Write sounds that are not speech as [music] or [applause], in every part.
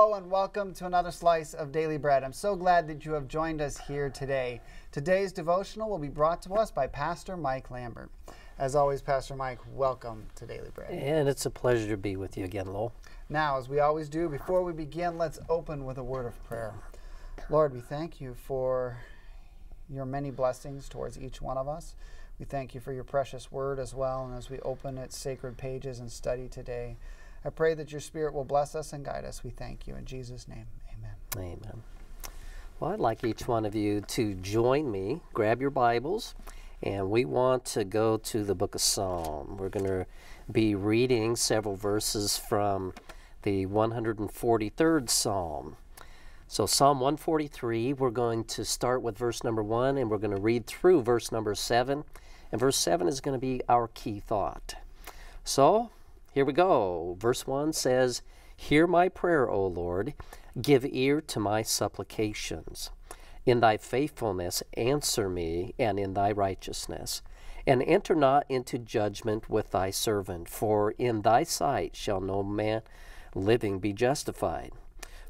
Hello and welcome to another slice of Daily Bread. I'm so glad that you have joined us here today. Today's devotional will be brought to us by Pastor Mike Lambert. As always, Pastor Mike, welcome to Daily Bread. And it's a pleasure to be with you again, Lowell. Now, as we always do, before we begin, let's open with a word of prayer. Lord, we thank you for your many blessings towards each one of us. We thank you for your precious word as well. And as we open its sacred pages and study today, I pray that your Spirit will bless us and guide us. We thank you. In Jesus' name, amen. Amen. Well, I'd like each one of you to join me, grab your Bibles, and we want to go to the book of Psalm. We're going to be reading several verses from the 143rd Psalm. So, Psalm 143, we're going to start with verse number 1 and we're going to read through verse number 7. And verse 7 is going to be our key thought. So, here we go. Verse 1 says, Hear my prayer, O Lord, give ear to my supplications. In thy faithfulness answer me, and in thy righteousness. And enter not into judgment with thy servant, for in thy sight shall no man living be justified.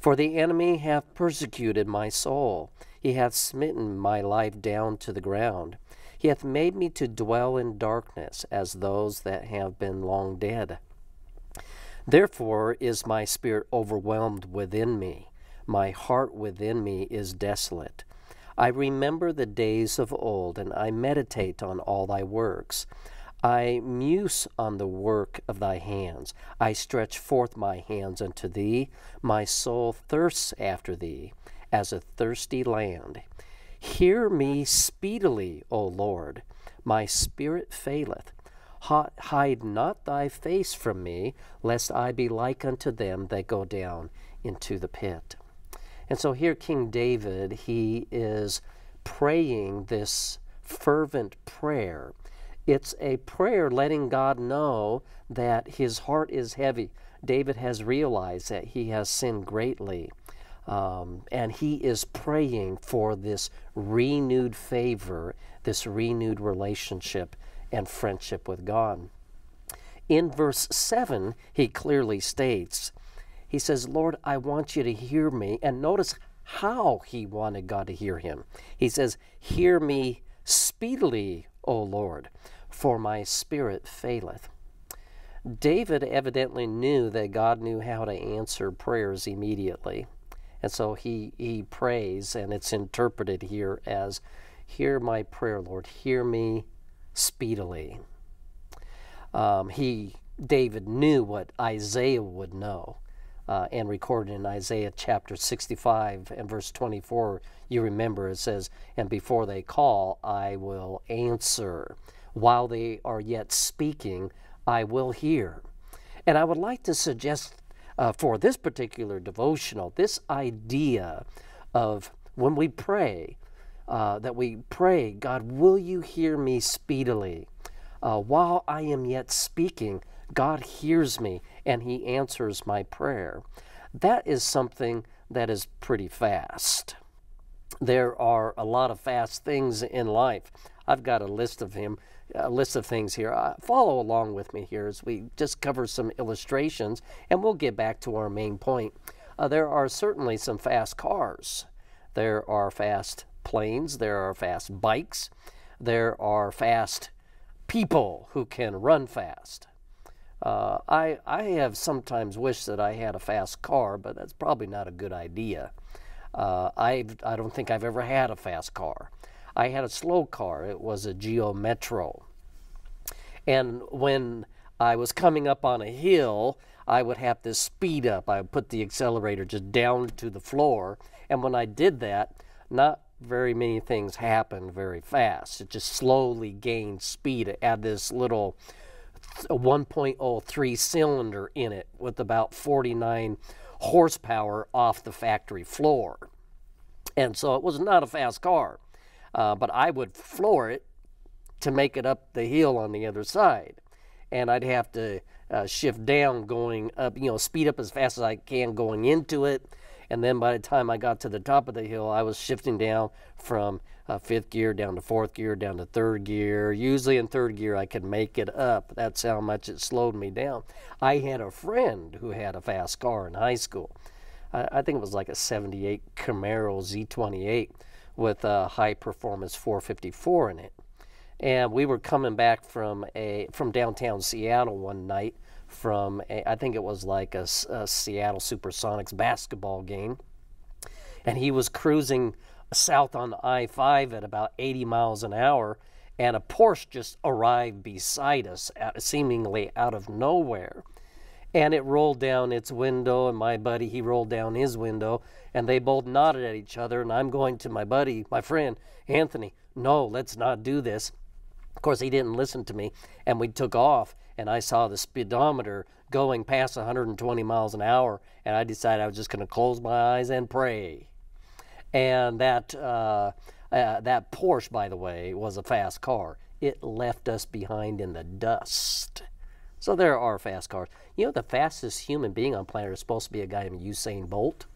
For the enemy hath persecuted my soul, he hath smitten my life down to the ground. He hath made me to dwell in darkness as those that have been long dead. Therefore is my spirit overwhelmed within me. My heart within me is desolate. I remember the days of old, and I meditate on all thy works. I muse on the work of thy hands. I stretch forth my hands unto thee. My soul thirsts after thee, as a thirsty land. Hear me speedily, O Lord. My spirit faileth. Hide not thy face from me, lest I be like unto them that go down into the pit. And so here, King David, he is praying this fervent prayer. It's a prayer letting God know that his heart is heavy. David has realized that he has sinned greatly. Um, and he is praying for this renewed favor, this renewed relationship and friendship with God. In verse 7, he clearly states, he says, Lord, I want you to hear me. And notice how he wanted God to hear him. He says, Hear me speedily, O Lord, for my spirit faileth. David evidently knew that God knew how to answer prayers immediately. And so he, he prays, and it's interpreted here as, Hear my prayer, Lord. Hear me speedily. Um, he, David, knew what Isaiah would know. Uh, and recorded in Isaiah chapter 65 and verse 24, you remember it says, And before they call, I will answer. While they are yet speaking, I will hear. And I would like to suggest uh, for this particular devotional this idea of when we pray, uh, that we pray, God, will you hear me speedily? Uh, while I am yet speaking, God hears me and He answers my prayer. That is something that is pretty fast. There are a lot of fast things in life. I've got a list of him, a list of things here. Uh, follow along with me here as we just cover some illustrations, and we'll get back to our main point. Uh, there are certainly some fast cars. There are fast planes, there are fast bikes, there are fast people who can run fast. Uh, I, I have sometimes wished that I had a fast car, but that's probably not a good idea. Uh, I, I don't think I've ever had a fast car. I had a slow car. It was a Geo Metro. And when I was coming up on a hill, I would have to speed up. I would put the accelerator just down to the floor. And when I did that, not very many things happen very fast. It just slowly gained speed. It had this little 1.03 cylinder in it with about 49 horsepower off the factory floor. And so it was not a fast car, uh, but I would floor it to make it up the hill on the other side. And I'd have to uh, shift down going up, you know, speed up as fast as I can going into it and then by the time I got to the top of the hill, I was shifting down from uh, fifth gear down to fourth gear, down to third gear. Usually in third gear, I could make it up. That's how much it slowed me down. I had a friend who had a fast car in high school. I, I think it was like a 78 Camaro Z28 with a high performance 454 in it. And we were coming back from a from downtown Seattle one night from a, I think it was like a, a Seattle Supersonics basketball game, and he was cruising south on I 5 at about 80 miles an hour, and a Porsche just arrived beside us, seemingly out of nowhere. And it rolled down its window, and my buddy, he rolled down his window, and they both nodded at each other. And I'm going to my buddy, my friend, Anthony, no, let's not do this. Of course, he didn't listen to me, and we took off, and I saw the speedometer going past 120 miles an hour, and I decided I was just going to close my eyes and pray and that uh, uh, that Porsche, by the way, was a fast car. It left us behind in the dust. So there are fast cars. You know, the fastest human being on planet is supposed to be a guy named Usain Bolt.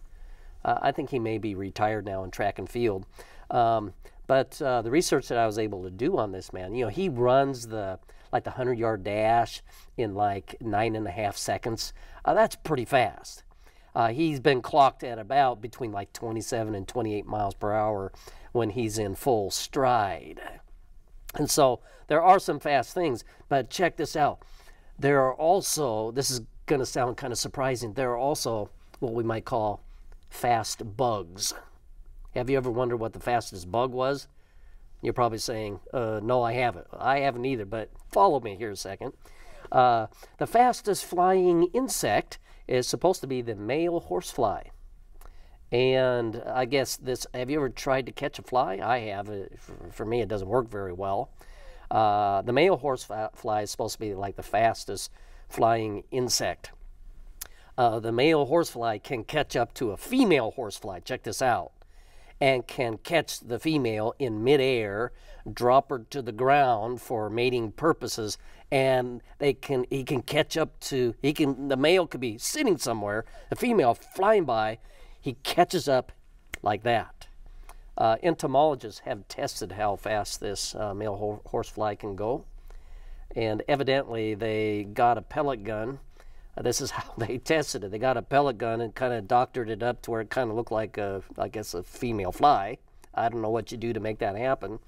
Uh, I think he may be retired now in track and field. Um, but uh, the research that I was able to do on this man, you know, he runs the like the hundred yard dash in like nine and a half seconds. Uh, that's pretty fast. Uh, he's been clocked at about between like 27 and 28 miles per hour when he's in full stride. And so there are some fast things, but check this out. There are also, this is going to sound kind of surprising, there are also what we might call fast bugs. Have you ever wondered what the fastest bug was? You're probably saying, uh, no, I haven't. I haven't either, but follow me here a second. Uh, the fastest flying insect is supposed to be the male horsefly. And I guess this, have you ever tried to catch a fly? I have. For me, it doesn't work very well. Uh, the male horsefly is supposed to be like the fastest flying insect. Uh, the male horsefly can catch up to a female horsefly. Check this out. And can catch the female in midair, drop her to the ground for mating purposes, and they can he can catch up to he can the male could be sitting somewhere, the female flying by, he catches up like that. Uh, entomologists have tested how fast this uh, male ho- horsefly can go, and evidently they got a pellet gun. This is [laughs] how they tested it. They got a pellet gun and kind of doctored it up to where it kind of looked like a, I guess, a female fly. I don't know what you do to make that happen.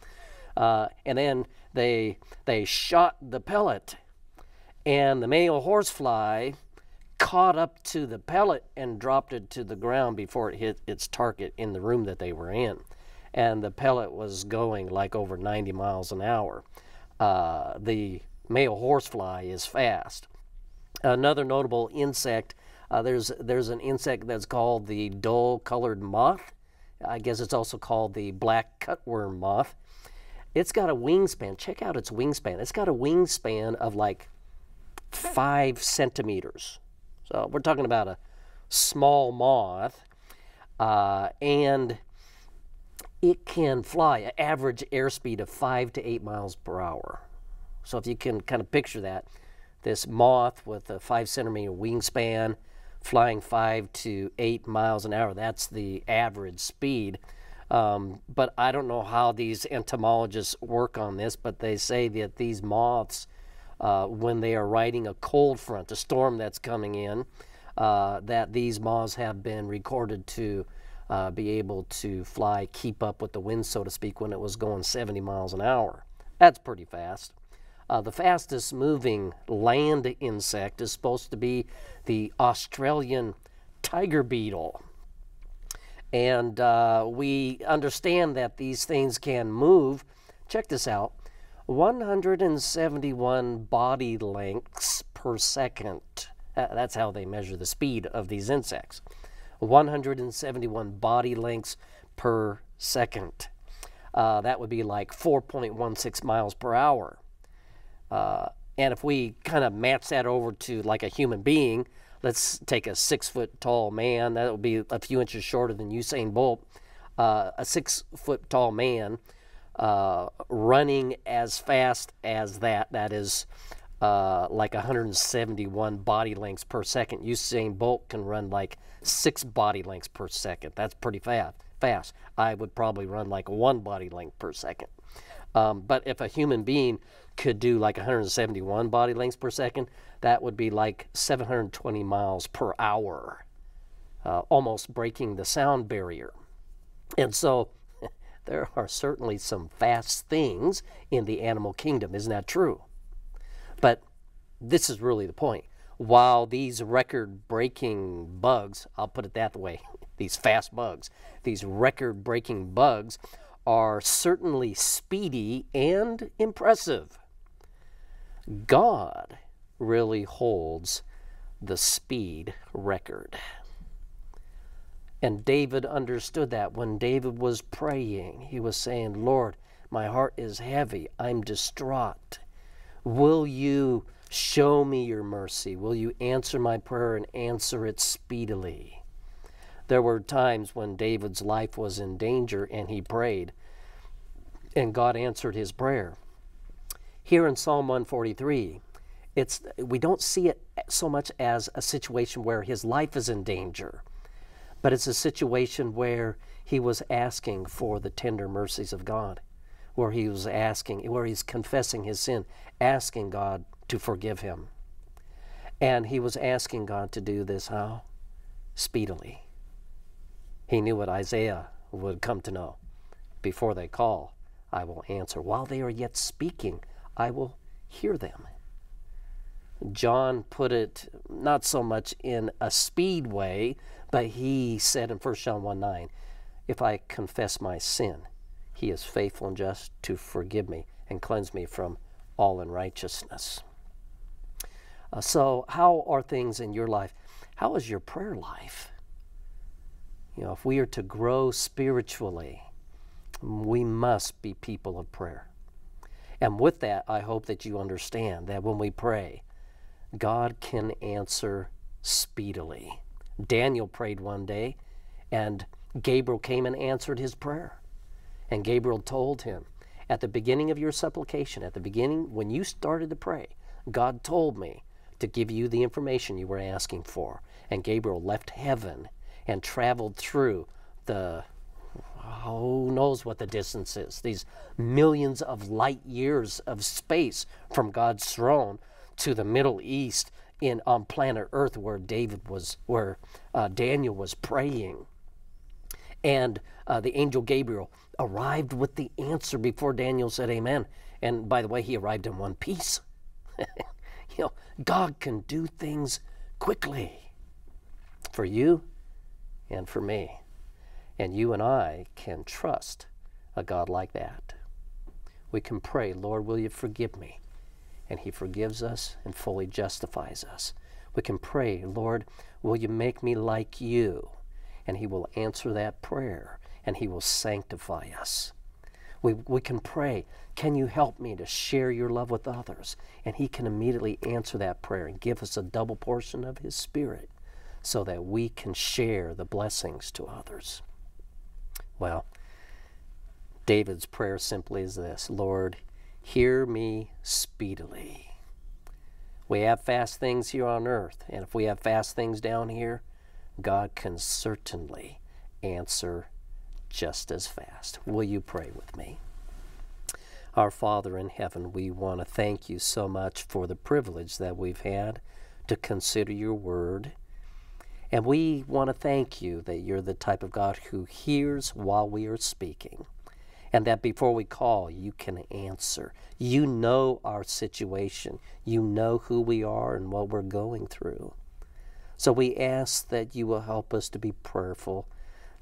Uh, and then they they shot the pellet, and the male horsefly caught up to the pellet and dropped it to the ground before it hit its target in the room that they were in. And the pellet was going like over 90 miles an hour. Uh, the male horsefly is fast. Another notable insect, uh, there's, there's an insect that's called the dull colored moth. I guess it's also called the black cutworm moth. It's got a wingspan. Check out its wingspan. It's got a wingspan of like five centimeters. So we're talking about a small moth. Uh, and it can fly an average airspeed of five to eight miles per hour. So if you can kind of picture that, this moth with a five centimeter wingspan flying five to eight miles an hour, that's the average speed. Um, but I don't know how these entomologists work on this, but they say that these moths, uh, when they are riding a cold front, a storm that's coming in, uh, that these moths have been recorded to uh, be able to fly, keep up with the wind, so to speak, when it was going 70 miles an hour. That's pretty fast. Uh, the fastest moving land insect is supposed to be the Australian tiger beetle. And uh, we understand that these things can move. Check this out 171 body lengths per second. Uh, that's how they measure the speed of these insects. 171 body lengths per second. Uh, that would be like 4.16 miles per hour. Uh, and if we kind of match that over to like a human being, let's take a six foot tall man, that would be a few inches shorter than Usain Bolt, uh, a six foot tall man uh, running as fast as that, that is uh, like 171 body lengths per second. Usain Bolt can run like six body lengths per second. That's pretty fast. Fast. I would probably run like one body length per second. Um, but if a human being could do like 171 body lengths per second, that would be like 720 miles per hour. uh, almost breaking the sound barrier. And so [laughs] there are certainly some fast things in the animal kingdom. Isn't that true? But this is really the point. While these record breaking bugs, I'll put it that way, [laughs] these fast bugs, these record breaking bugs are certainly speedy and impressive. God really holds the speed record. And David understood that when David was praying. He was saying, Lord, my heart is heavy. I'm distraught. Will you show me your mercy? Will you answer my prayer and answer it speedily? There were times when David's life was in danger and he prayed, and God answered his prayer. Here in Psalm 143, it's, we don't see it so much as a situation where his life is in danger, but it's a situation where he was asking for the tender mercies of God, where he was asking, where he's confessing his sin, asking God to forgive him. And he was asking God to do this how? Speedily. He knew what Isaiah would come to know. Before they call, I will answer. While they are yet speaking, I will hear them. John put it not so much in a speed way, but he said in 1 John 1 9, If I confess my sin, he is faithful and just to forgive me and cleanse me from all unrighteousness. Uh, so, how are things in your life? How is your prayer life? You know, if we are to grow spiritually, we must be people of prayer. And with that, I hope that you understand that when we pray, God can answer speedily. Daniel prayed one day, and Gabriel came and answered his prayer. And Gabriel told him, At the beginning of your supplication, at the beginning, when you started to pray, God told me to give you the information you were asking for. And Gabriel left heaven and traveled through the who knows what the distance is? These millions of light years of space from God's throne to the Middle East in on planet Earth where David was where uh, Daniel was praying. And uh, the angel Gabriel arrived with the answer before Daniel said amen. And by the way he arrived in one piece. [laughs] You know God can do things quickly for you and for me. And you and I can trust a God like that. We can pray, Lord, will you forgive me? And He forgives us and fully justifies us. We can pray, Lord, will you make me like you? And He will answer that prayer and He will sanctify us. We, we can pray, Can you help me to share your love with others? And He can immediately answer that prayer and give us a double portion of His Spirit so that we can share the blessings to others. Well, David's prayer simply is this Lord, hear me speedily. We have fast things here on earth, and if we have fast things down here, God can certainly answer just as fast. Will you pray with me? Our Father in heaven, we want to thank you so much for the privilege that we've had to consider your word and we want to thank you that you're the type of God who hears while we are speaking. And that before we call, you can answer. You know our situation. You know who we are and what we're going through. So we ask that you will help us to be prayerful,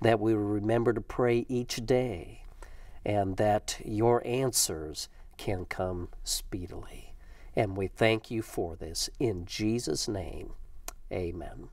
that we will remember to pray each day, and that your answers can come speedily. And we thank you for this. In Jesus' name, amen.